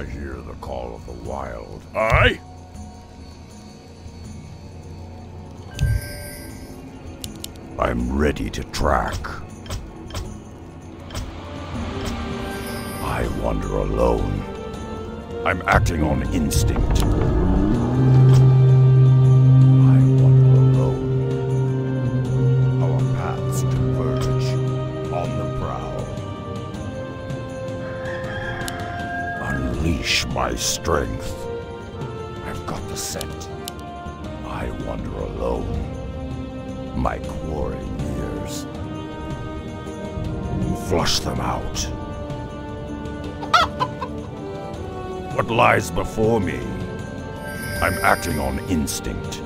I hear the call of the wild. Aye? I'm ready to track. I wander alone. I'm acting on instinct. My strength. I've got the scent. I wander alone. My quarry nears. Flush them out. What lies before me? I'm acting on instinct.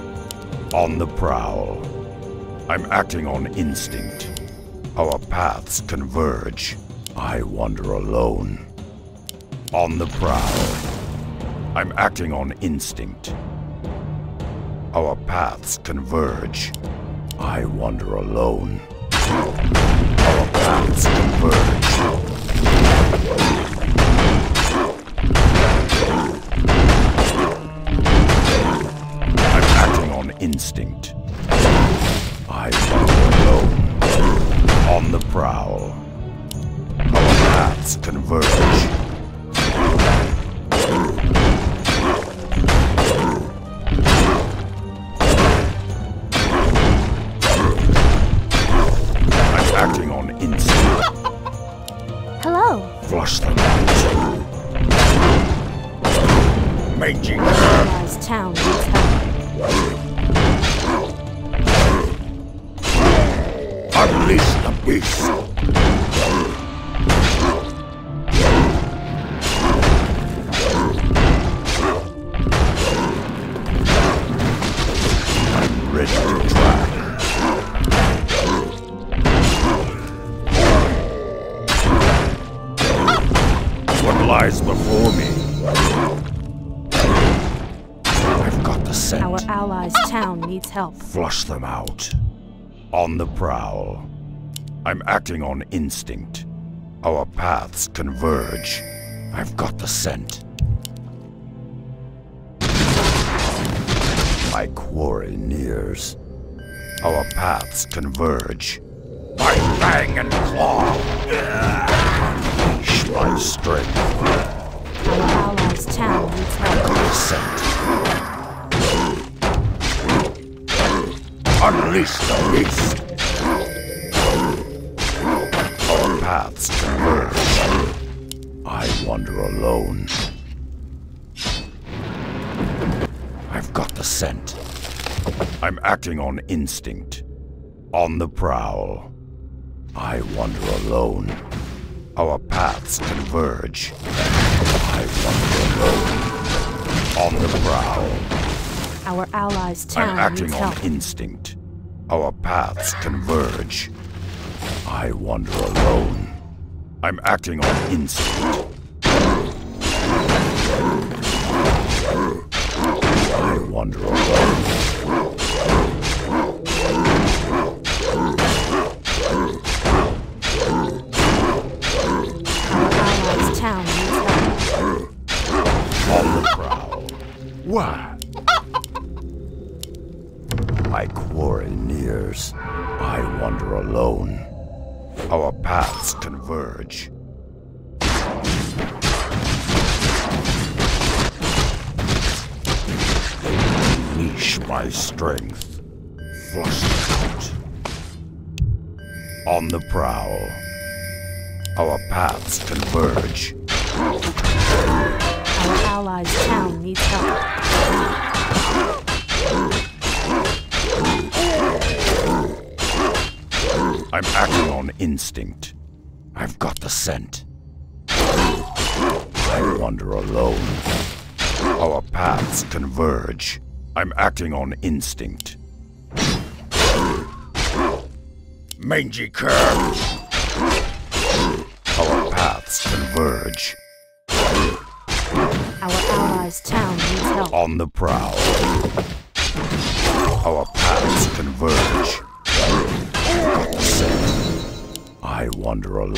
On the prowl. I'm acting on instinct. Our paths converge. I wander alone. On the prowl. I'm acting on instinct. Our paths converge. I wander alone. Our paths converge. Lies before me? I've got the scent. Our allies town needs help. Flush them out. On the prowl. I'm acting on instinct. Our paths converge. I've got the scent. My quarry nears. Our paths converge. My fang and claw. My strength. Our allies town needs help. Unleash the beast! Our paths converge. I wander alone. I've got the scent. I'm acting on instinct. On the prowl. I wander alone. Our paths converge. I wander alone. On the prowl. Our allies I'm acting on help. instinct. Our paths converge. I wander alone. I'm acting on instinct. I wander alone. Nears. I wander alone. Our paths converge. Unleash my strength. Flush out. On the prowl. Our paths converge. Our allies town needs help. I'm acting on instinct. I've got the scent. I wander alone. Our paths converge. I'm acting on instinct. Mangy cur! Our paths converge. Our allies town needs help. On the prowl. Our paths converge. I wander alone.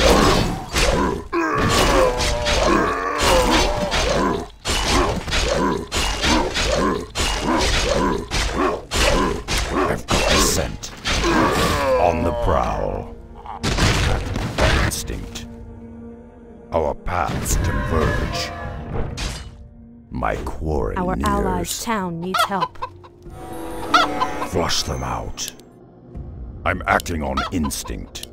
I've got the scent. On the prowl. Instinct. Our paths converge. My quarry Our nears. allies' town needs help. Flush them out. I'm acting on instinct.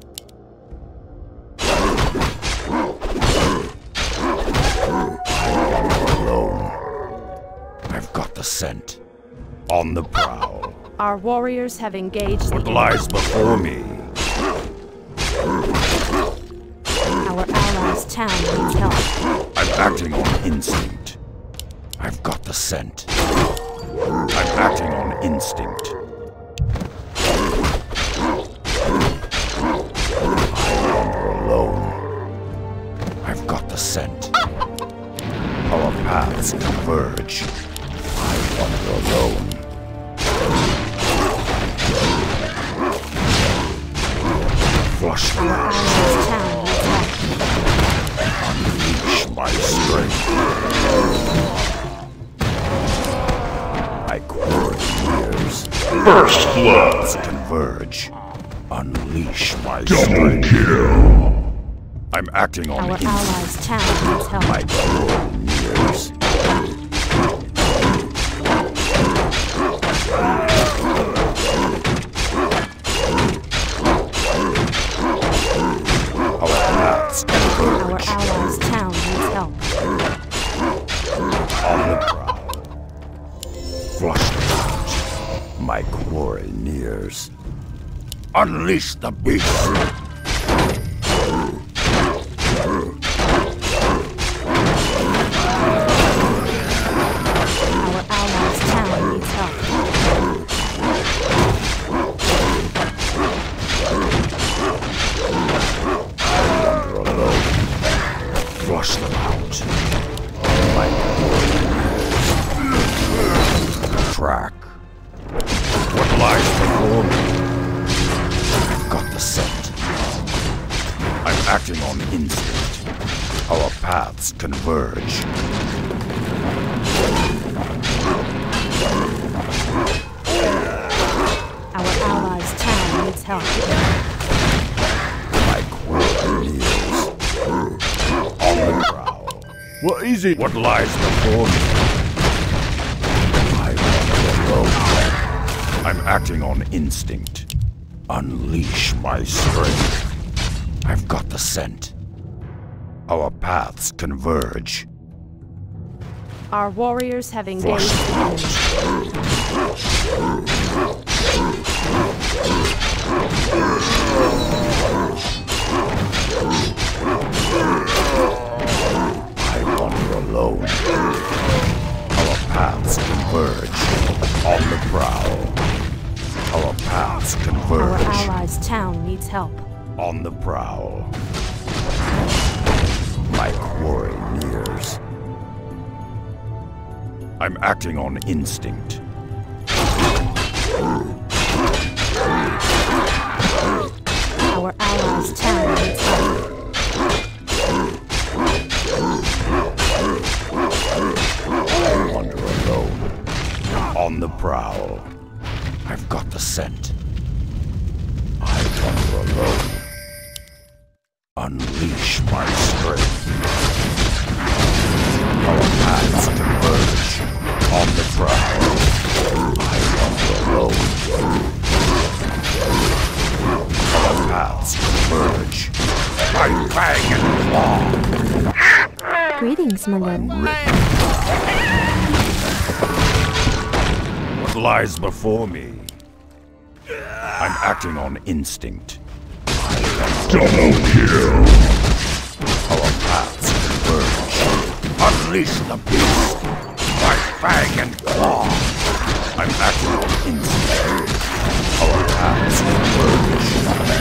I've got the scent. On the prowl. Our warriors have engaged What lies before me? Our allies' town needs help. I'm acting on instinct. I've got the scent. I'm acting on instinct. Alone. I've got the scent. Our paths converge. I wander. Flush them Our out. allies' town needs help. Unleash my strength. I quarry years. First blood. Converge. Unleash my Double strength. kill. I'm acting on Our instinct. allies' town needs help. My quarry Quarry nears. Unleash the beast! It? What lies before me? I. I'm acting on instinct. Unleash my strength. I've got the scent. Our paths converge. Our warriors have engaged on instinct. My lord. What lies before me? I'm acting on instinct. Double kill. Our paths converge. Unleash the beast! By fang and claw! I'm acting on instinct. Our paths converge.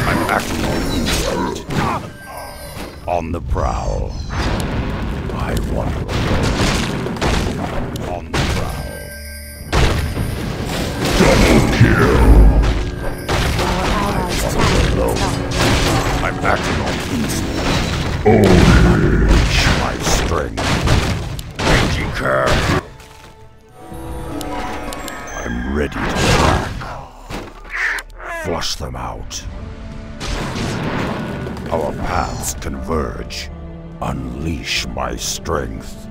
I'm acting on instinct. On the prowl. I alone. On the prowl. Double kill. Town needs help. I'm acting on instinct. Unleash. my strength. Rangy cur. I'm ready to attack. Flush them out. Our paths converge. Unleash my strength.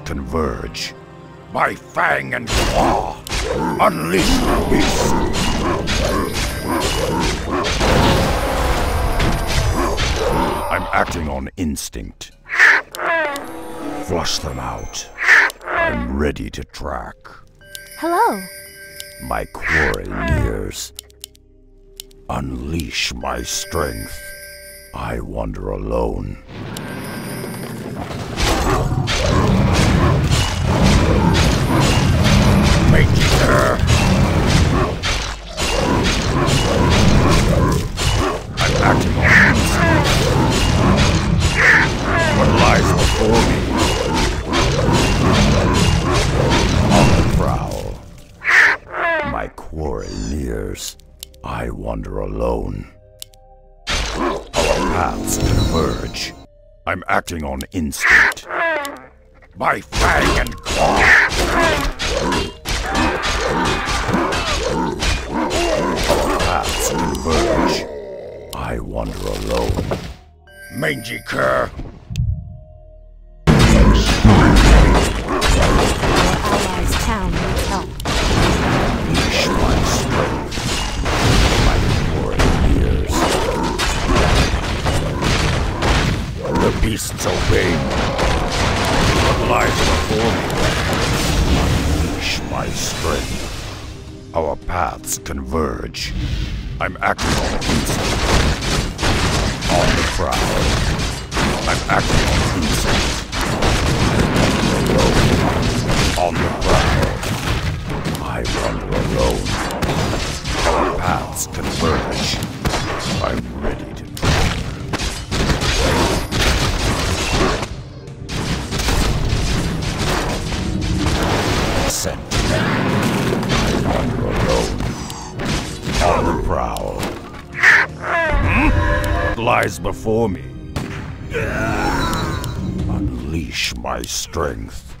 Converge. My fang and claw. Unleash the beast. I'm acting on instinct. Flush them out. I'm ready to track. Hello. My quarry nears. Unleash my strength. I wander alone. I'm acting on instinct. My fang and claw. Paths converge. I wander alone. Mangy cur. Allies' town The beasts obey me. What lies before me? Unleash my strength. Our paths converge. I'm acting on instinct. On the prowl. I'm acting on. Alone. On the prowl. I wander alone. Our paths converge. I'm ready Scent. I wander alone. On prowl. Hmm? Lies before me. Unleash my strength.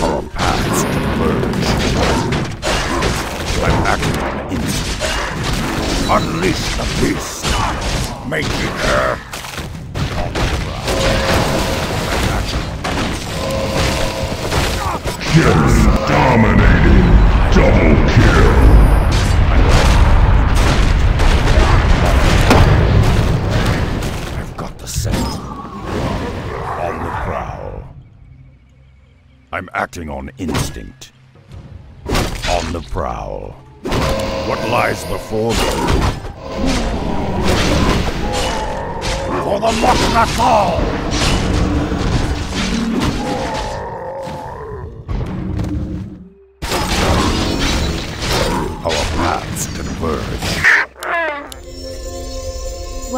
Our paths converge. I'm acting on instinct. Unleash the beast. Make it her. Killing dominating. Double kill. I've got the scent. On the prowl. I'm acting on instinct. On the prowl. What lies before me? For the! Our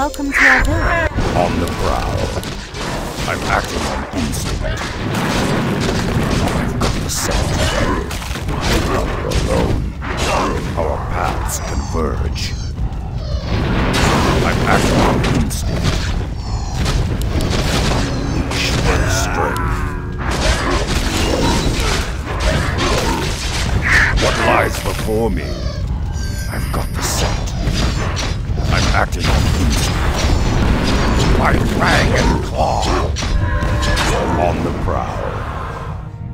Welcome to our village. On the prowl. I'm acting on instinct. I've got the scent. Wander alone. Our paths converge. I'm acting on instinct. Unleash my strength. What lies before me? I've got the scent. Acting on. My and claw. On the prowl.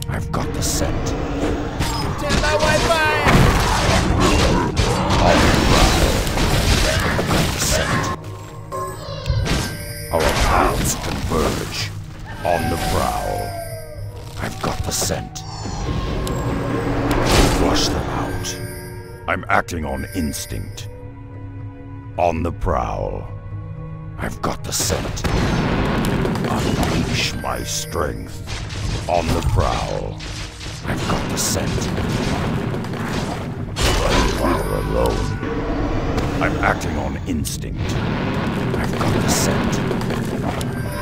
I've got the scent. On the prowl. I've got the scent. Our paths converge. On the prowl. I've got the scent. Flush them out. I'm acting on instinct. On the prowl. I've got the scent. Unleash my strength. On the prowl. I've got the scent. You are alone. I'm acting on instinct. I've got the scent.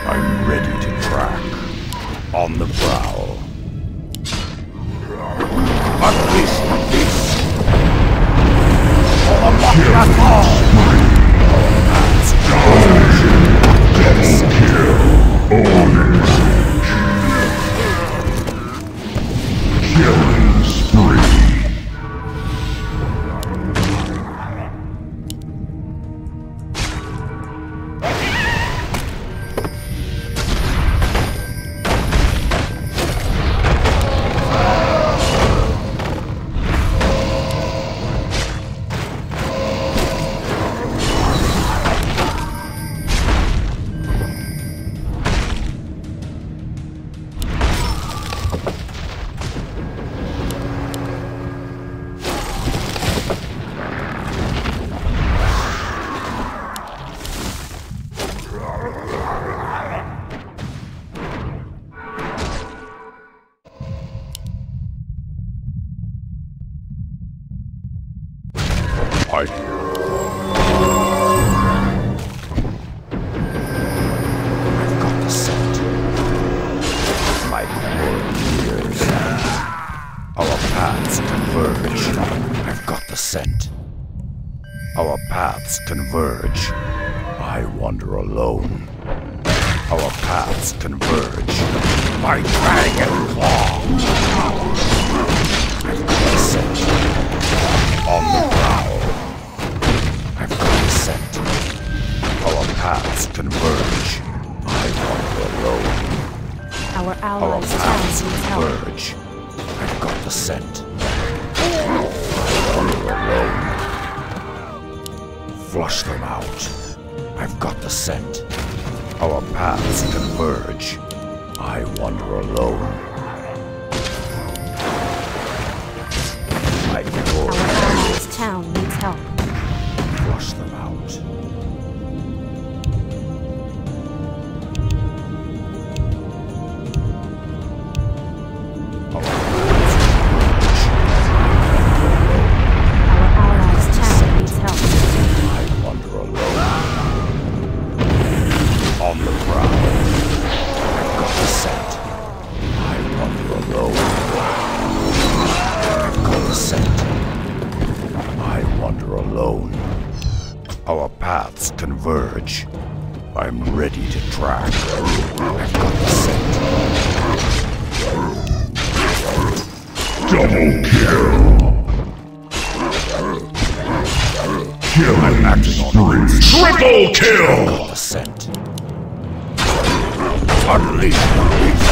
I'm ready to track. On the prowl. Unleash the beast! For the Killing paths converge. I'm ready to track. I've got the scent. Double kill. Acting on spree. Triple kill. got the scent. Unleash the beast.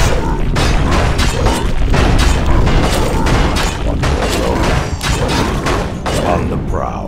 On the prowl.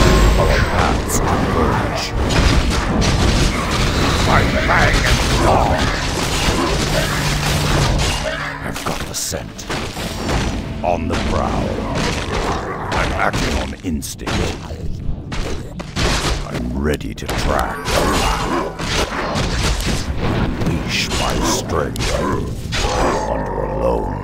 Our paths converge. I bang and claw. I've got the scent. On the prowl. I'm acting on instinct. I'm ready to track. Unleash my strength. I alone.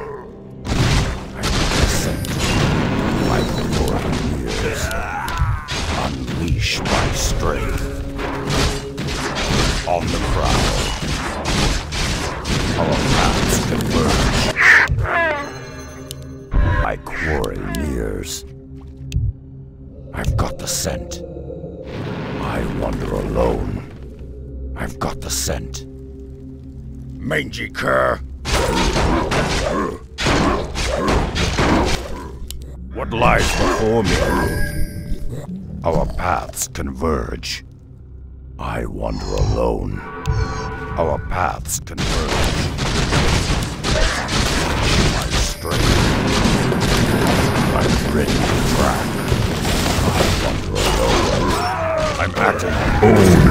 Mangy cur. What lies before me? Our paths converge. I wander alone. Our paths converge. My strength. I'm ready to track. I wander alone. I'm acting Our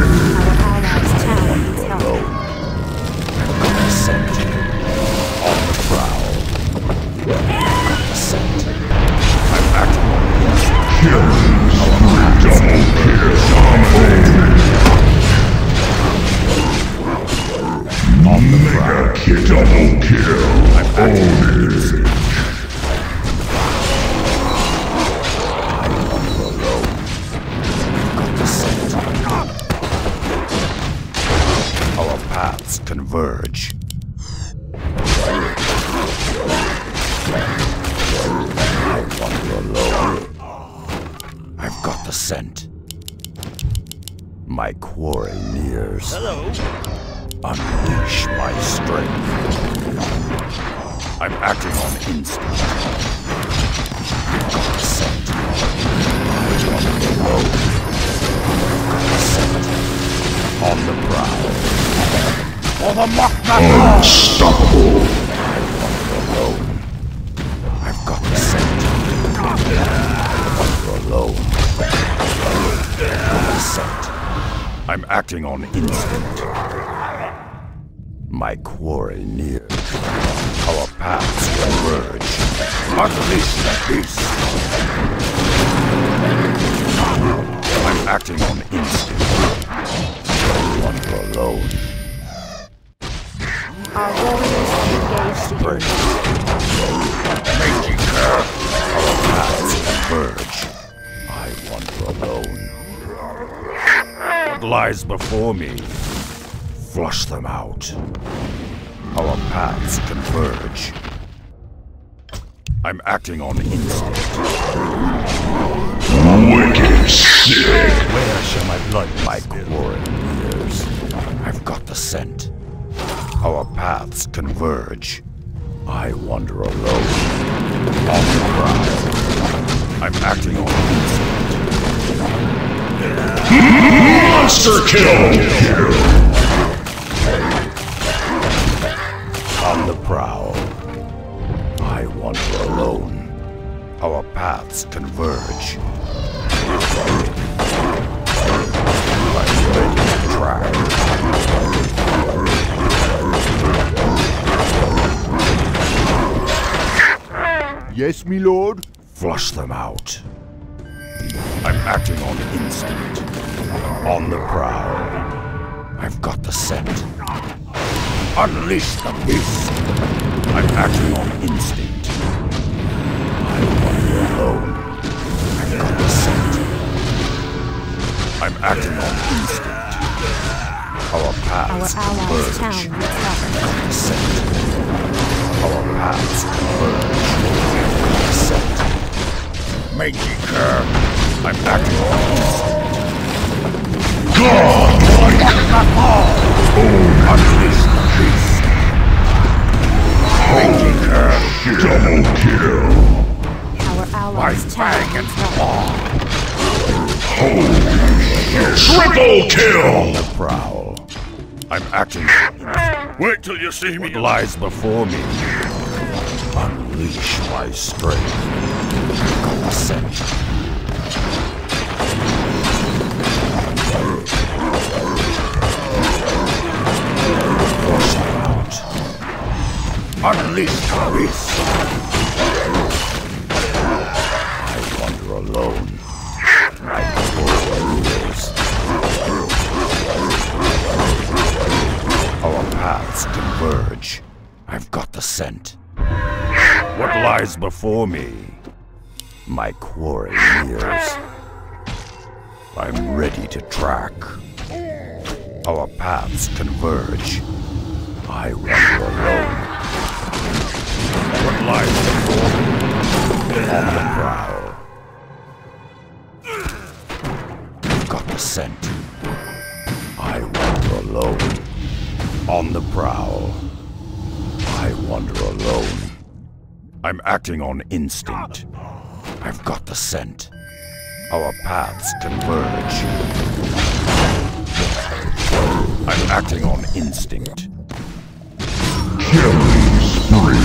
The Machna Unstoppable. I've got the scent. Wander alone. I'm acting on instinct. My quarry nears. Our paths converge. Unleash the beast. Lies before me? Flush them out. Our paths converge. I'm acting on instinct. Wicked sick. Where shall my blood my quarry nears? I've got the scent. Our paths converge. I wander alone. On the prowl. I'm acting on instinct. Monster kill. On the prowl. I wander alone. Our paths converge. Yes, me lord. Flush them out. I'm acting on instinct. On the prowl. I've got the scent. Unleash the beast! I'm acting on instinct. I wander alone. I've got the scent. I'm acting on instinct. Our Our paths allies' town converge. I've got the scent. Our paths converge. I've got the scent. Making her. I'm acting on instinct. God. Unleash the beast! Making her. Double kill. Our allies' town Bang and needs help. claw. Triple kill. the prowl. I'm acting. Wait till you see me. What lies before me? Unleash my strength. I've Unleash beast. I wander alone. My warriors. Our paths converge. I've got the scent. What lies before me? My quarry nears. I'm ready to track. Our paths converge. I wander alone. What lies? On the prowl. I've got the scent. I wander alone. On the prowl. I wander alone. I'm acting on instinct. I've got the scent. Our paths converge. I'm acting on instinct. Spree.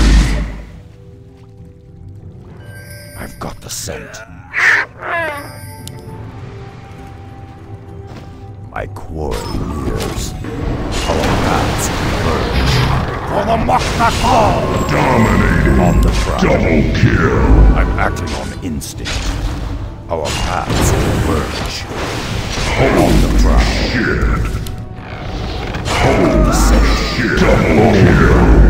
I've got the scent. My quarry nears. Our paths converge. For the Mok'Nathal! Dominating. On the prowl. Double kill. I'm acting on instinct. Our paths converge. On the prowl. Shit. The scent. Shit. Double kill.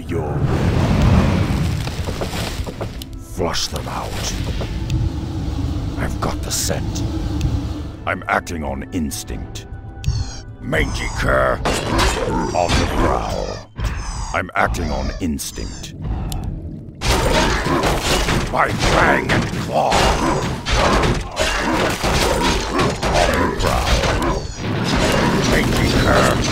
Your Flush them out. I've got the scent. I'm acting on instinct. Mangy cur. On the prowl. I'm acting on instinct. My fang and claw. On the prowl. Mangy cur.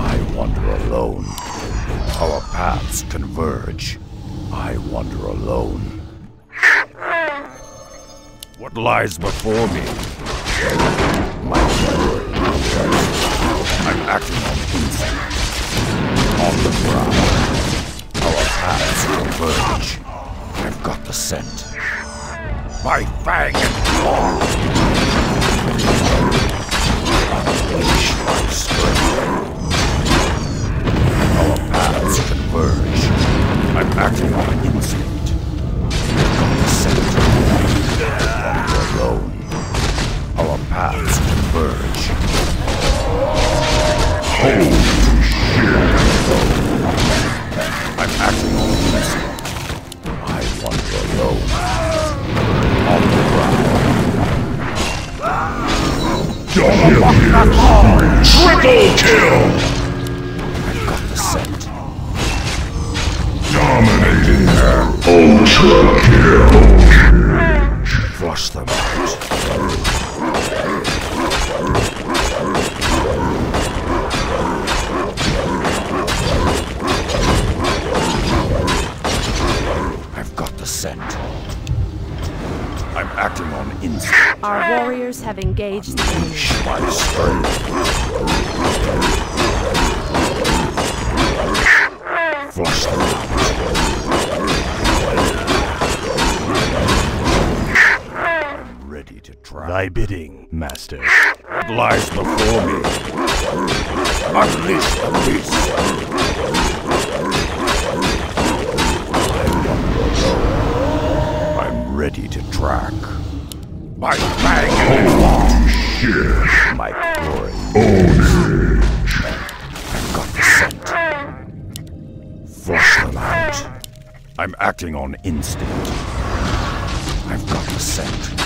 I wander alone. Our paths converge. I wander alone. What lies before me? My glory. I'm acting on instinct. On the prowl. Our paths converge. I've got the scent. My fang and claw. Unleash my strength. Converge. I'm acting on instinct. Scent. I wander alone. Our paths converge. Holy shit. I'm acting on instinct. I wander alone. On the prowl. Double kill. Triple kill. Flush them out. I've got the scent. I'm acting on instinct. Our warriors have engaged the enemy. My strength. Flush them out. I'm ready to try. Thy bidding, master. What lies before me? Unleash the beast! I'm ready to track. My and claw! Shit. My glory! Ownage. I've got the scent. Flush them out. I'm acting on instinct. I've got the scent.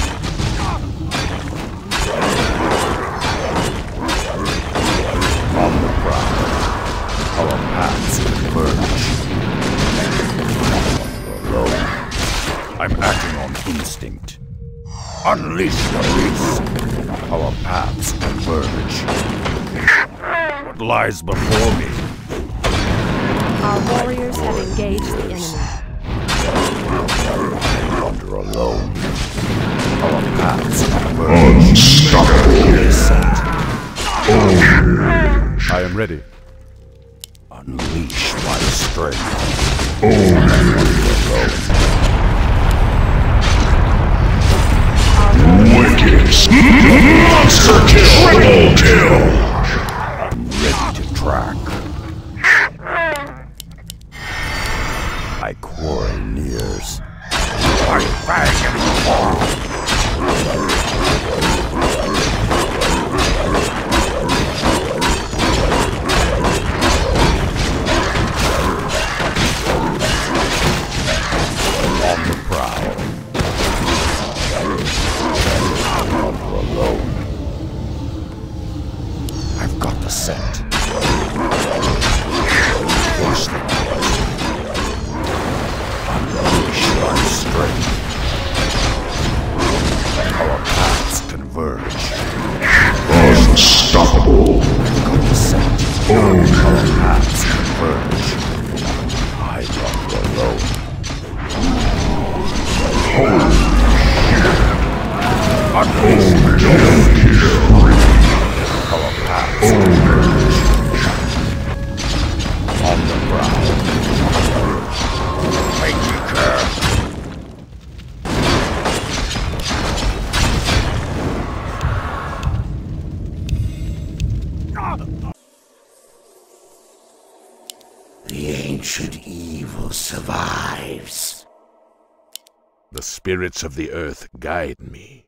Unleash the beast! Our paths converge. What lies before me? Our warriors have engaged the enemy. I wander alone. Our paths converge. Unstoppable. Scent. Ownage. I am ready. Unleash my strength. Wicked. Monster kill. Triple kill. Spirits of the earth guide me.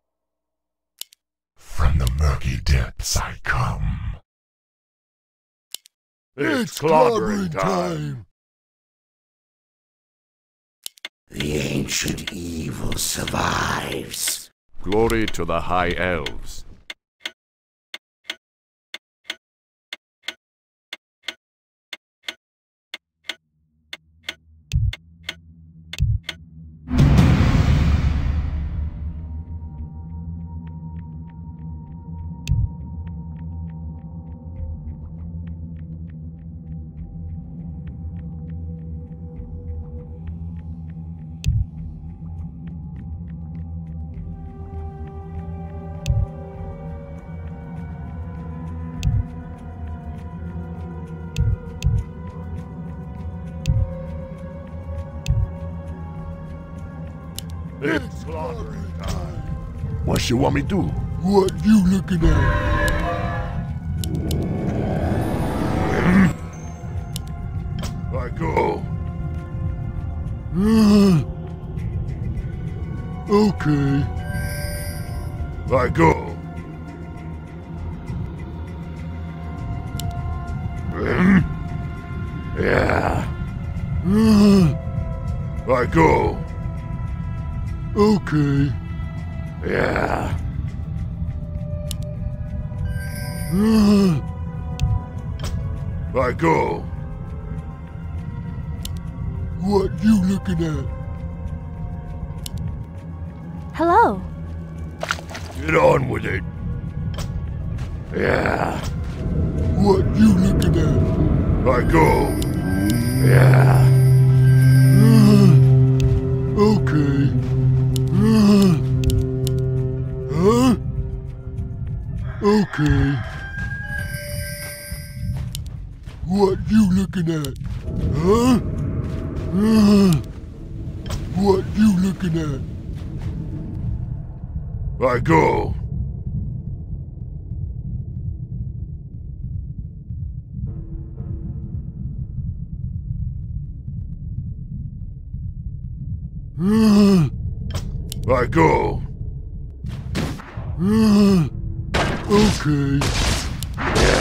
From the murky depths I come. It's clobbering time. The ancient evil survives. Glory to the high elves. What you want me to do? What you looking at? I go. okay. I go. Yeah. I go. Okay. Go. What you looking at? Hello. Get on with it.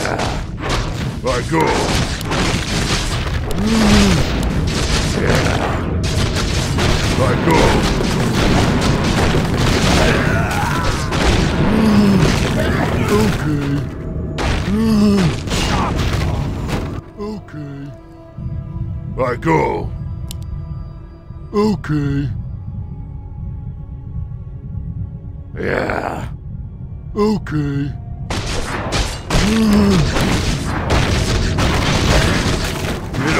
I go. I go. Okay. Okay. I go. Okay. Yeah. Okay. Get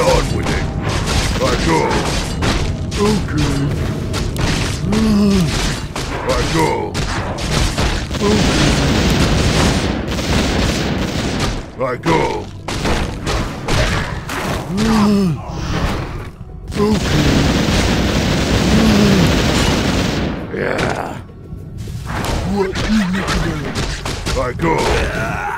on with it. I go. Okay. I go. I go. Okay. Yeah. What you looking at? I go.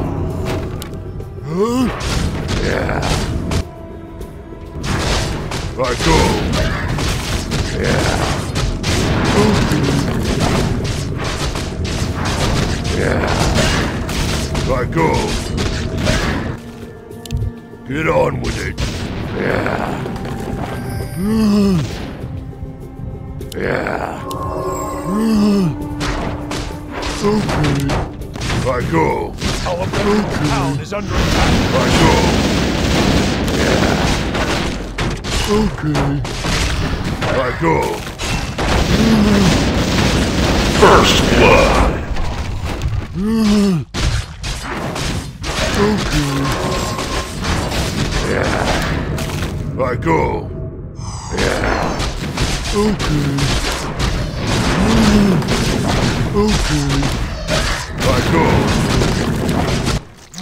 Okay. I go. First blood. Okay. Yeah. I go. Yeah. Okay. Okay. I go.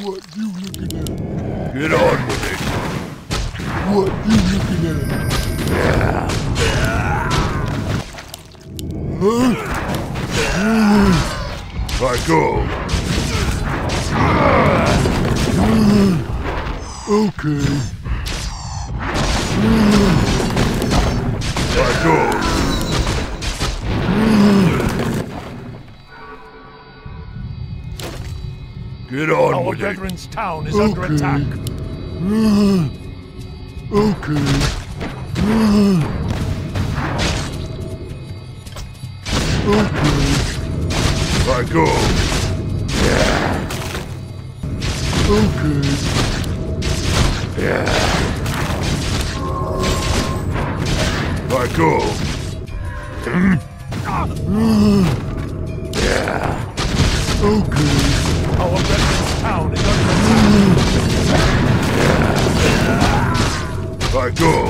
What you looking at? Get on with it. What you looking at? Huh? I go. Okay. I go. Get on Our with it. brethren's town is under attack. Okay. Okay. I go. Yeah. Okay. Yeah. I go. Yeah. Okay. Our brethren's town I go.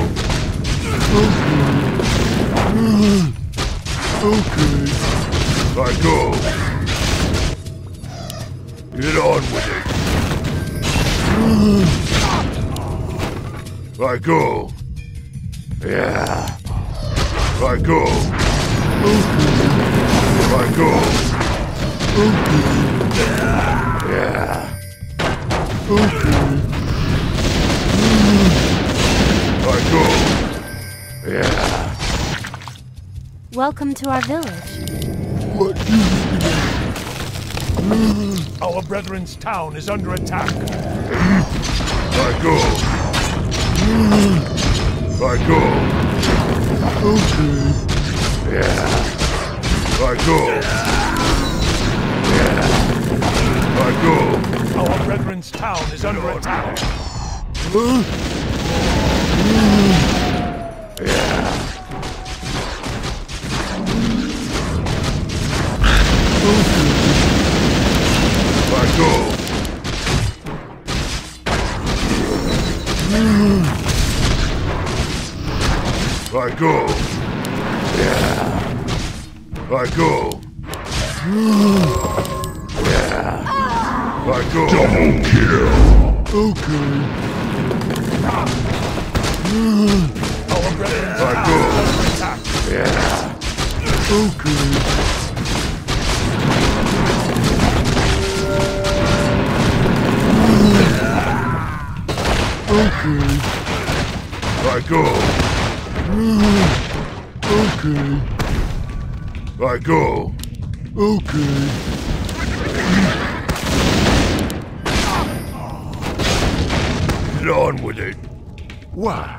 Okay. Okay. I go. Get on with it. I go. Yeah. I go. Okay. I go. Okay. Yeah. Okay. I go. Yeah. Welcome to our village. What you Our brethren's town is under attack. I go. I go. Okay. Yeah. I go. Yeah. I go. Our brethren's town is under attack. Yeah. I go. I go. Yeah. I go. Yeah. I go. Double kill. Okay. Our brethren's town go. attack. Yeah. Okay. Okay. I go. Okay. I go. Okay. Get with it. Why?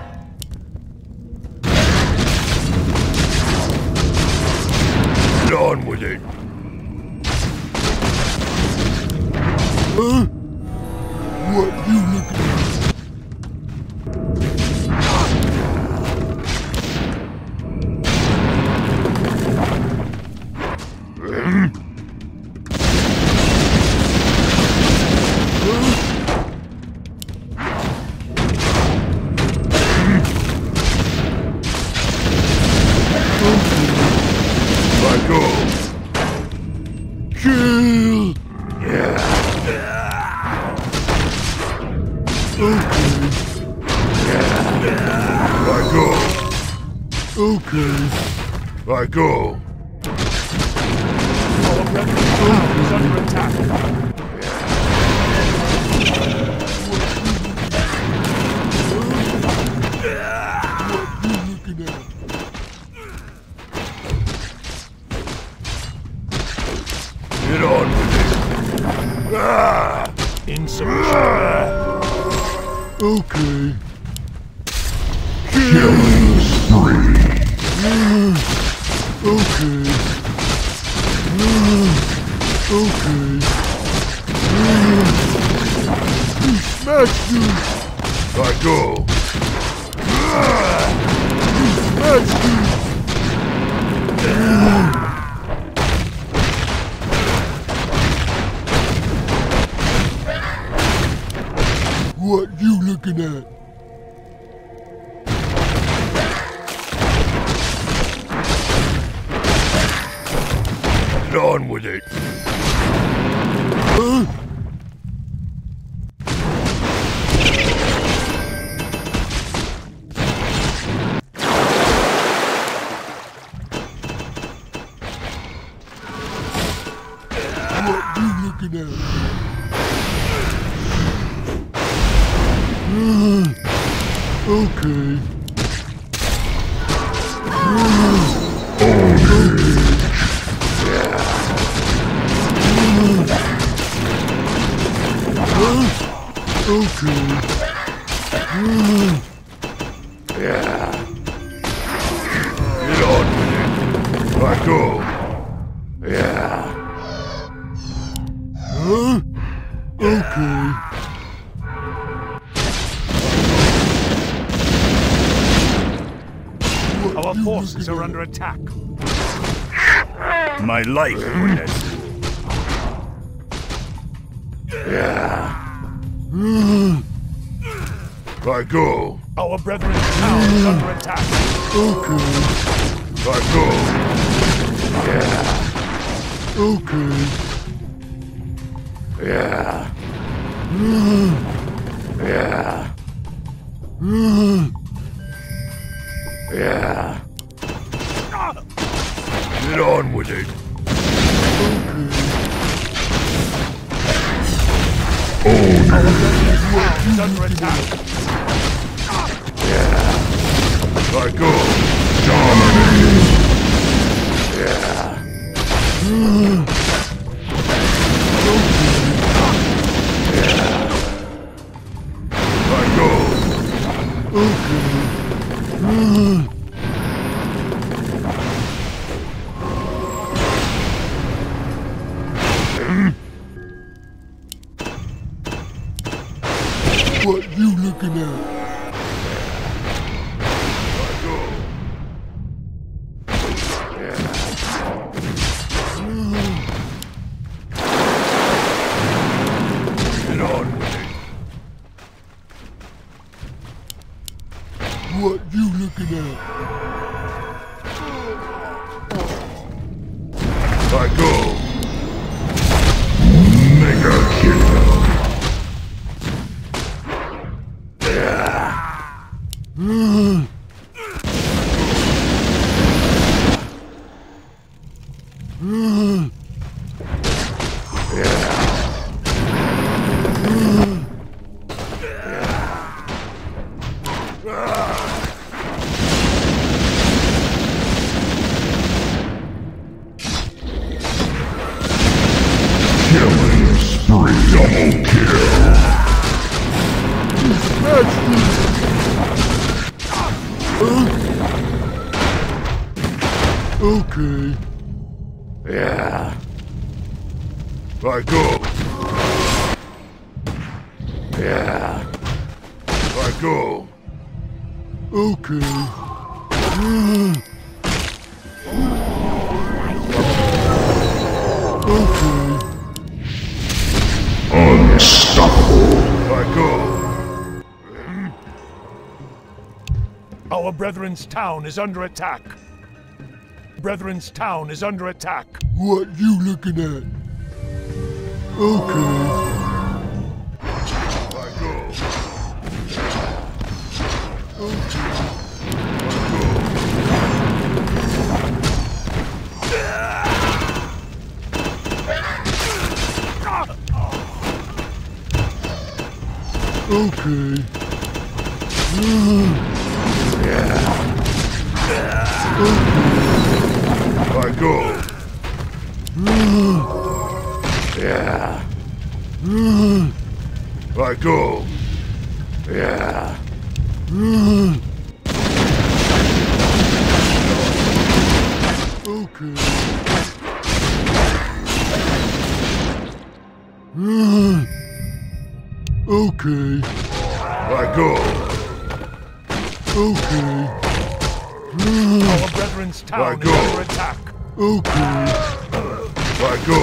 Brethren's town is under attack. Brethren's town is under attack. What you looking at? Okay. Okay. okay. Yeah. I. Yeah. I go. Yeah. Okay. Okay. I go. Town is go. under attack. Okay. I go.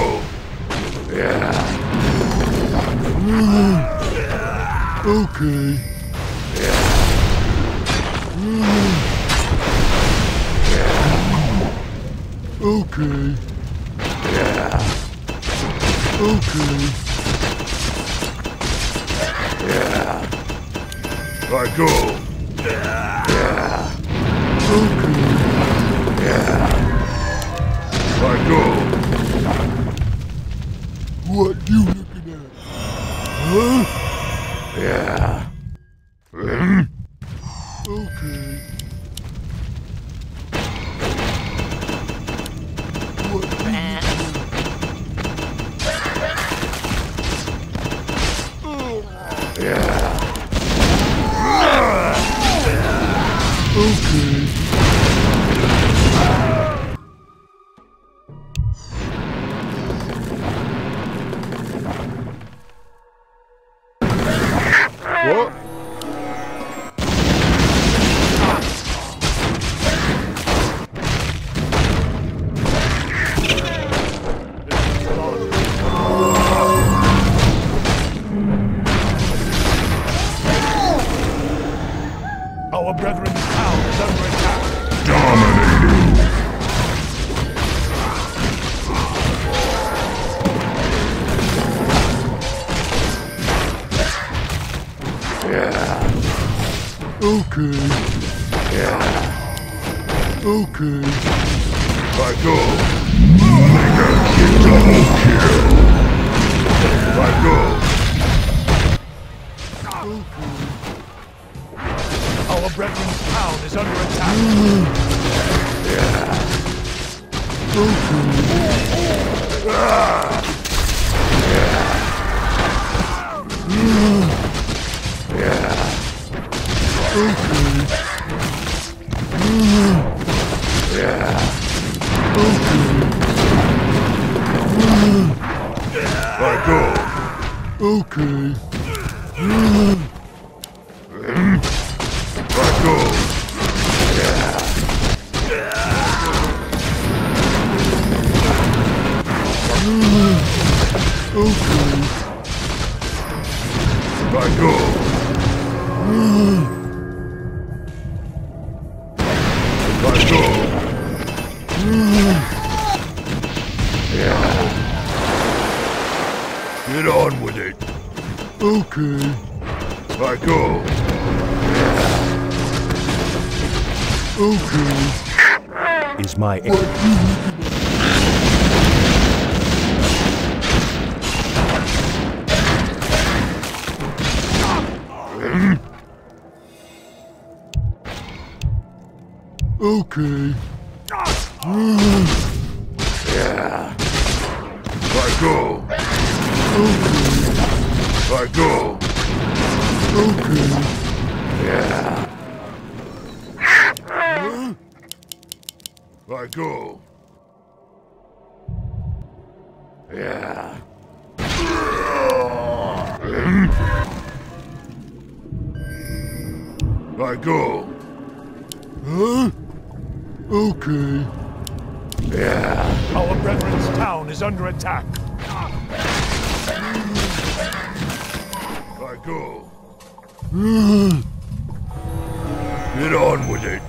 Yeah. Okay. Okay. Yeah. Okay. Yeah. I go. Yeah. Okay. I go. Okay. Yeah. Okay. I go. Double kill. I go. Our brethren's town is under attack. Go. Okay. Go. Get on with it.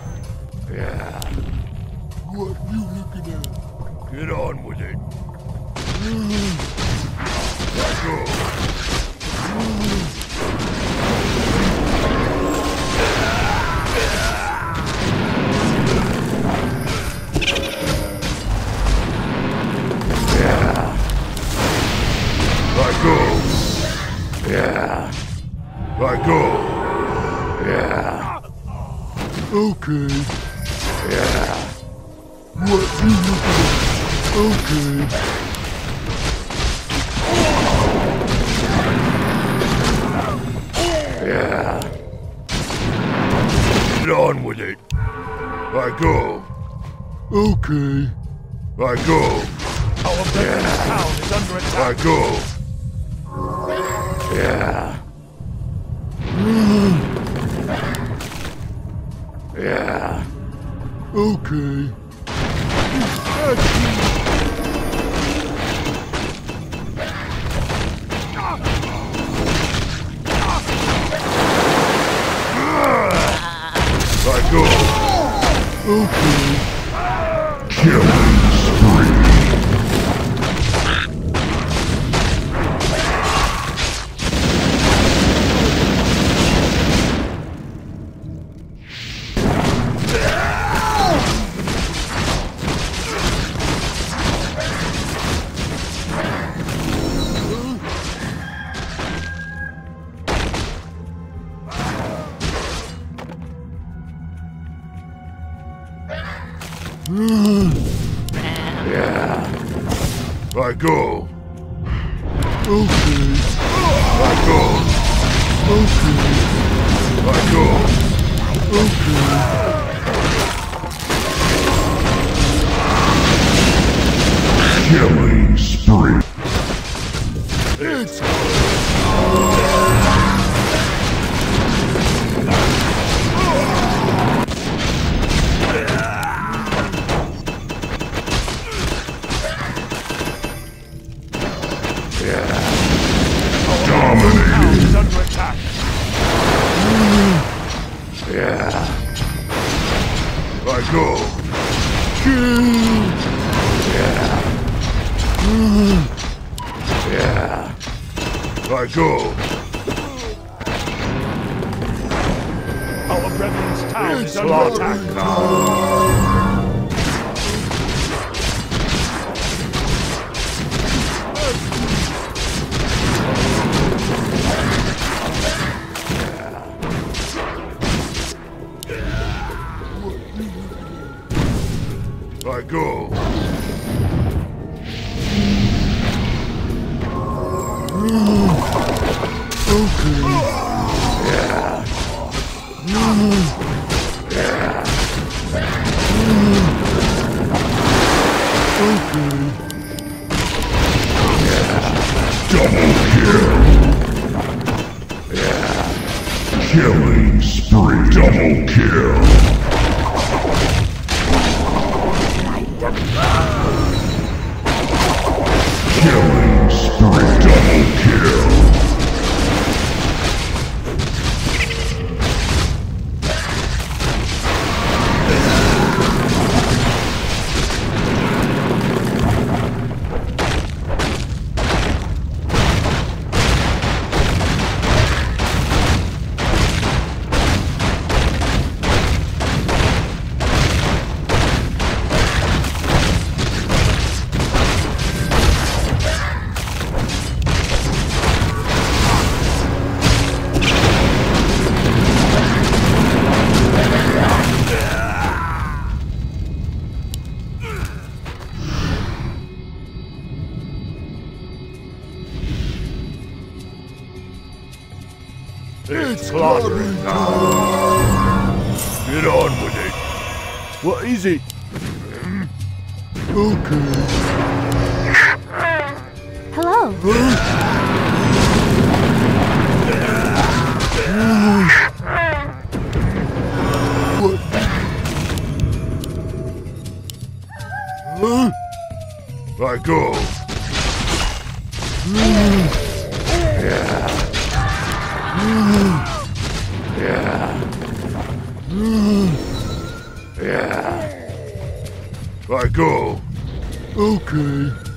Get on with it. What is it? Okay. Hello. What? Huh? I go. I go. Okay.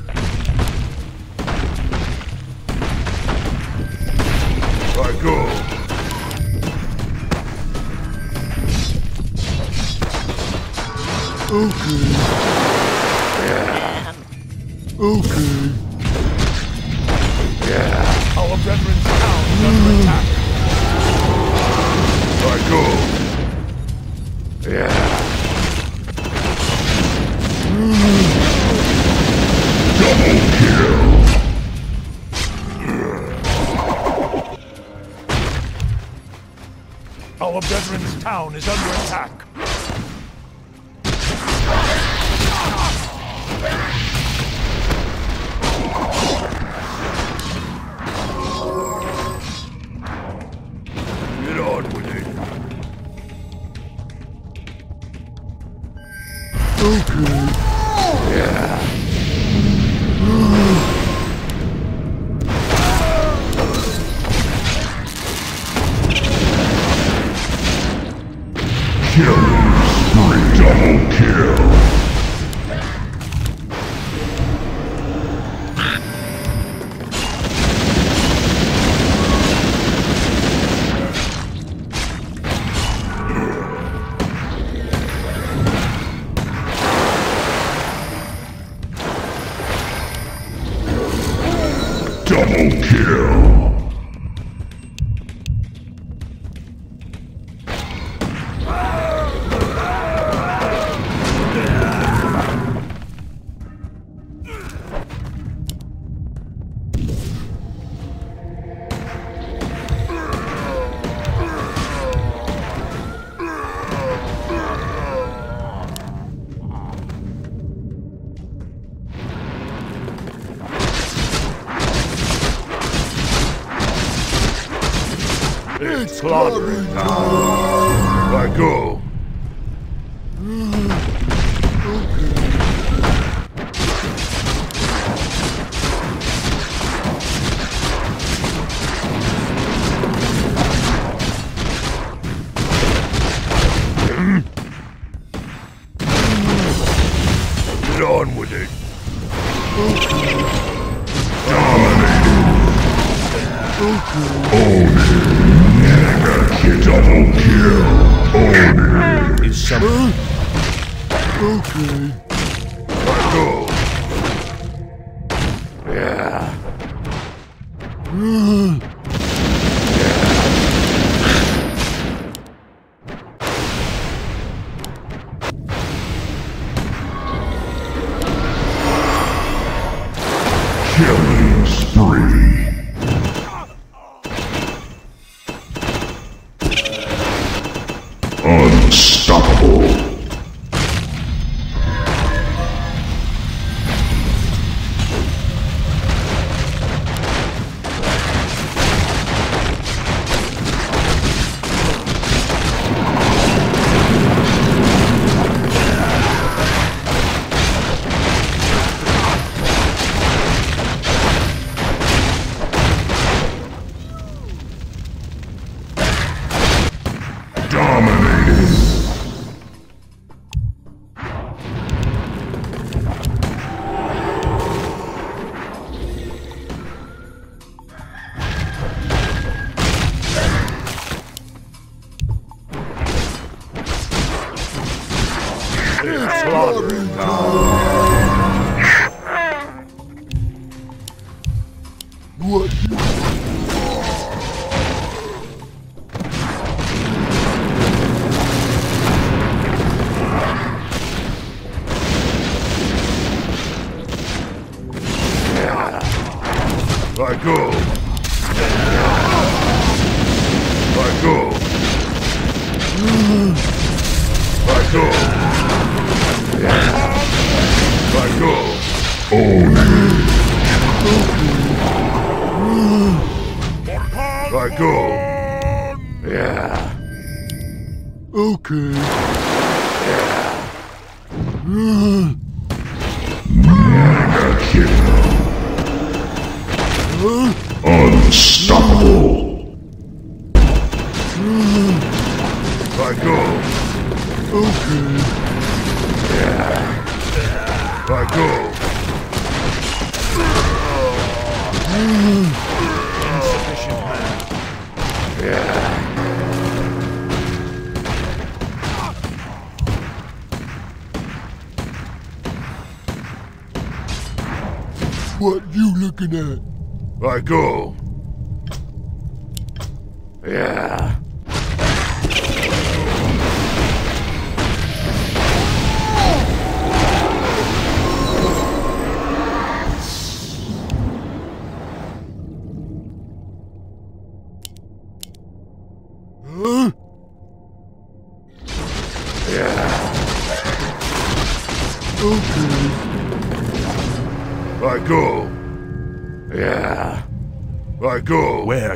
Slaughtering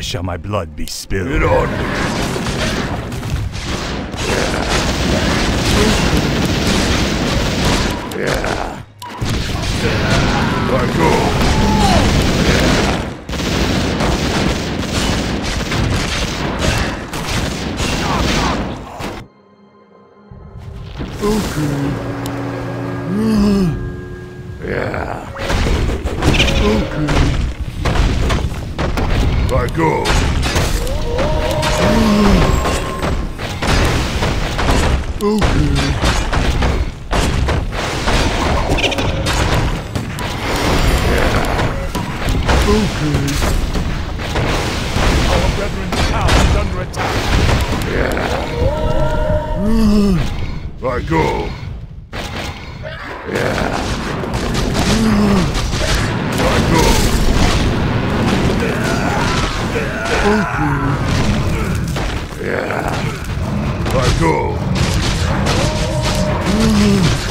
shall my blood be spilled? Get on. Yeah. Okay. Yeah. Okay. I go. Okay. Okay. Our brethren's town is under attack. I go. Yeah. I go. Mm-hmm.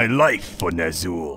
My life for Ner'zhul.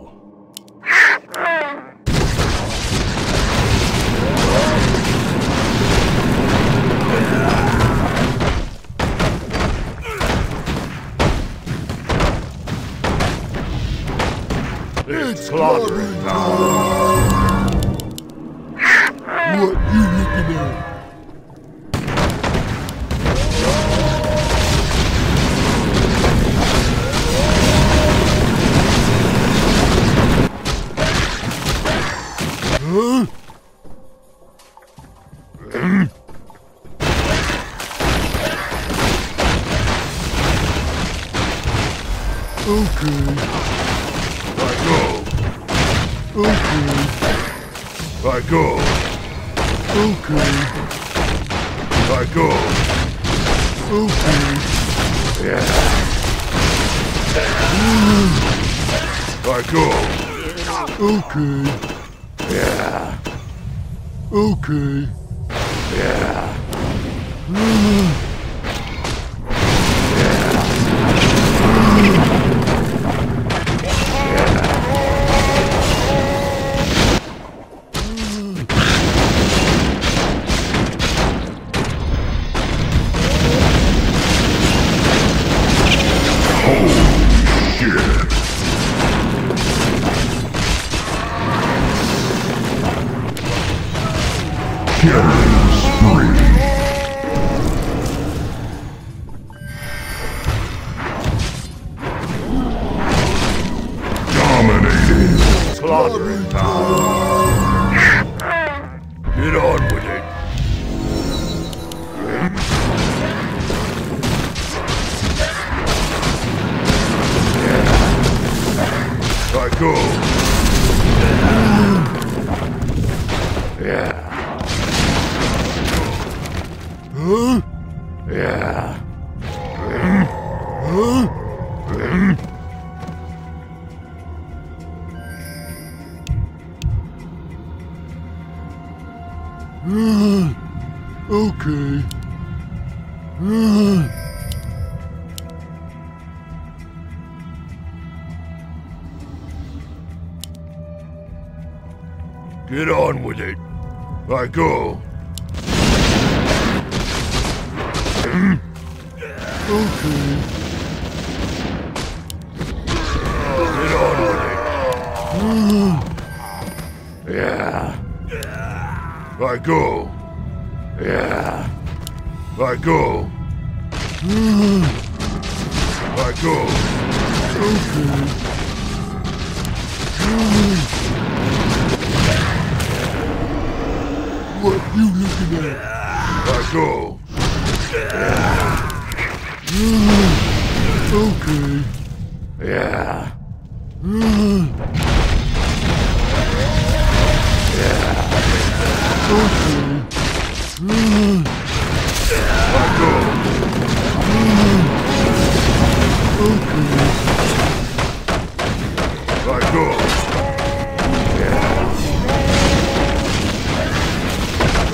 Like those.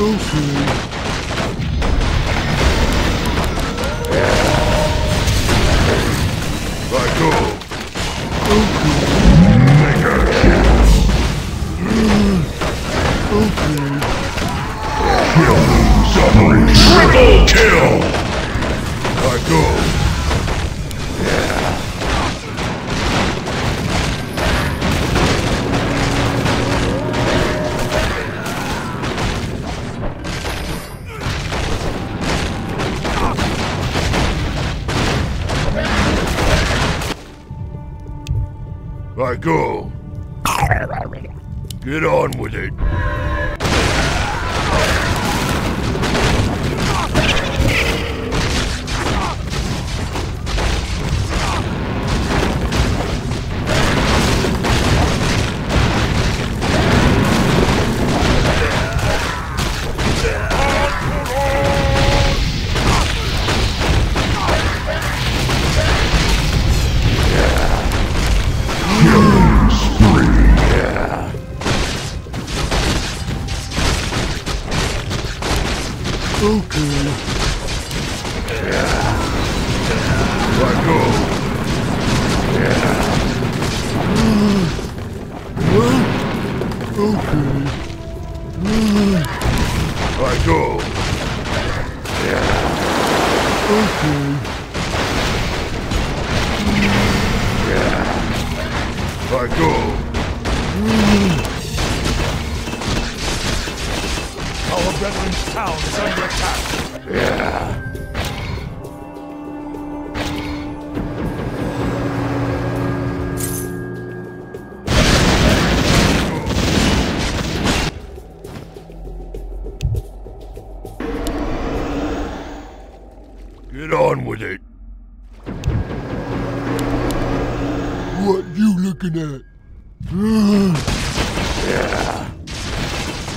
Okay.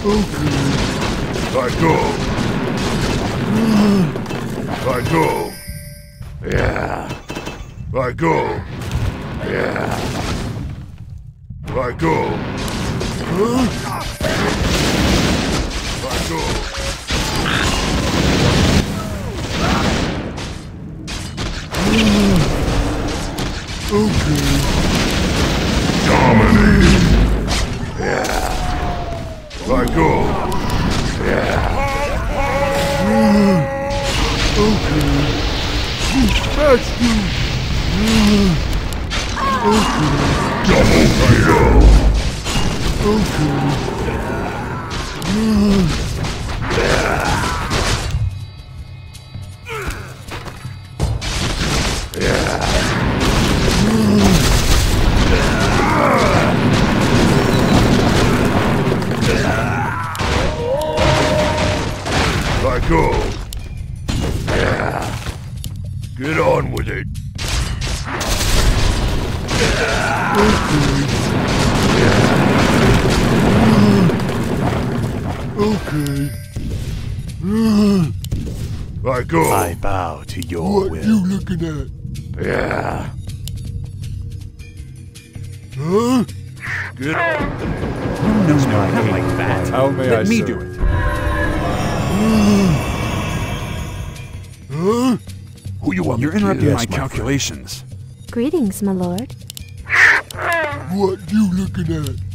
Okay. I go. I go. Yeah. I go. Yeah. I go. Huh? I go. Okay. Dominate. Let go. Yeah. Mm. Okay. That's you. Okay. Double kill. Okay. Looking at? Yeah. Huh? Get on. No, no, not like that. How may Let I me serve? do it. Huh? Who you want You're me to interrupting kill? my Yes, friend. calculations. Greetings, my lord. What you looking at?